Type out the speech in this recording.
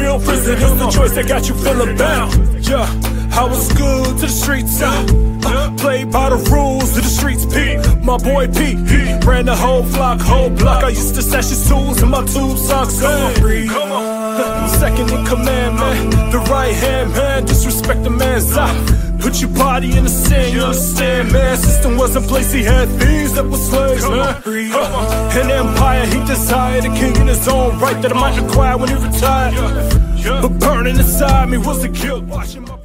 real prison is the choice that got you feeling bound. Yeah, I was good to the streets. Uh, uh, played by the rules of the streets. Pete, my boy Pete, ran the whole flock, whole block. I used to stash his tools in my tube socks. Hey, come on, second in command, man. The right hand man, disrespect the man's eye. Put your body in the sand, you understand, man System was in place, he had things that were slaves, man uh, An empire he desired, a his own right That I might acquire when he retired But burning inside me was the guilt, washing my